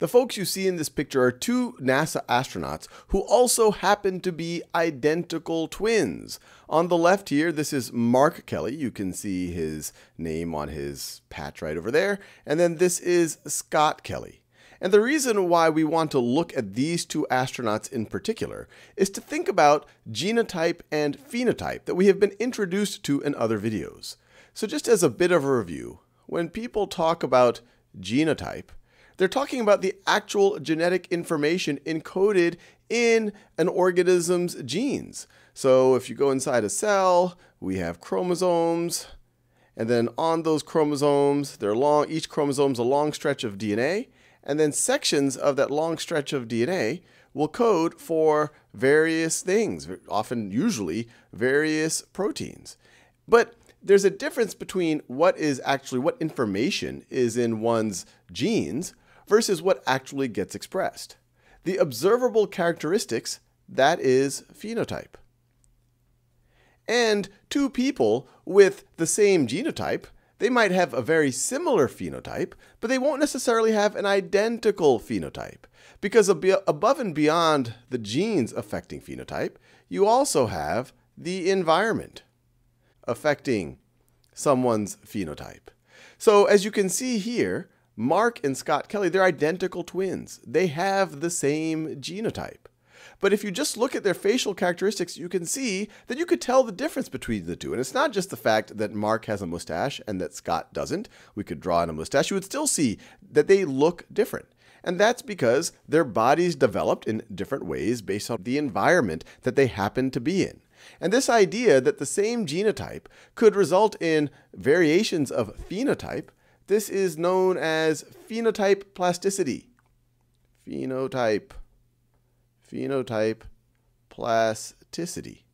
The folks you see in this picture are two NASA astronauts who also happen to be identical twins. On the left here, this is Mark Kelly. You can see his name on his patch right over there. And then this is Scott Kelly. And the reason why we want to look at these two astronauts in particular is to think about genotype and phenotype that we have been introduced to in other videos. So just as a bit of a review, when people talk about genotype, they're talking about the actual genetic information encoded in an organism's genes. So if you go inside a cell, we have chromosomes, and then on those chromosomes, they're long, each chromosome's a long stretch of DNA, and then sections of that long stretch of DNA will code for various things, often, usually, various proteins. But there's a difference between what is actually, what information is in one's genes versus what actually gets expressed. The observable characteristics, that is phenotype. And two people with the same genotype, they might have a very similar phenotype, but they won't necessarily have an identical phenotype. Because above and beyond the genes affecting phenotype, you also have the environment affecting someone's phenotype. So as you can see here, Mark and Scott Kelly, they're identical twins. They have the same genotype. But if you just look at their facial characteristics, you can see that you could tell the difference between the two. And it's not just the fact that Mark has a mustache and that Scott doesn't. We could draw in a mustache. You would still see that they look different. And that's because their bodies developed in different ways based on the environment that they happen to be in. And this idea that the same genotype could result in variations of phenotype this is known as phenotype plasticity. Phenotype. Phenotype plasticity.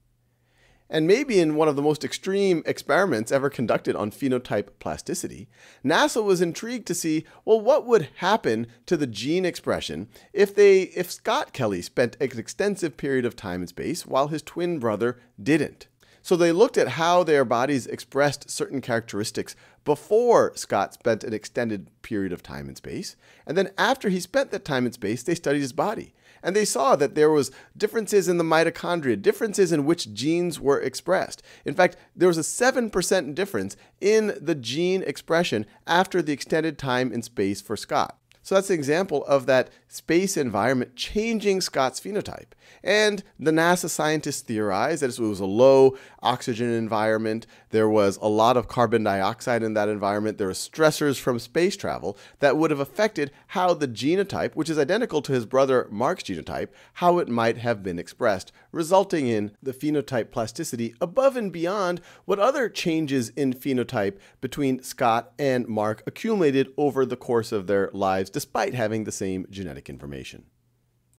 And maybe in one of the most extreme experiments ever conducted on phenotype plasticity, NASA was intrigued to see, well, what would happen to the gene expression if they if Scott Kelly spent an extensive period of time in space while his twin brother didn't. So they looked at how their bodies expressed certain characteristics before Scott spent an extended period of time in space. And then after he spent that time in space, they studied his body. And they saw that there was differences in the mitochondria, differences in which genes were expressed. In fact, there was a 7% difference in the gene expression after the extended time in space for Scott. So that's an example of that space environment changing Scott's phenotype. And the NASA scientists theorized that it was a low oxygen environment. There was a lot of carbon dioxide in that environment. There were stressors from space travel that would have affected how the genotype, which is identical to his brother Mark's genotype, how it might have been expressed, resulting in the phenotype plasticity above and beyond what other changes in phenotype between Scott and Mark accumulated over the course of their lives despite having the same genetic information.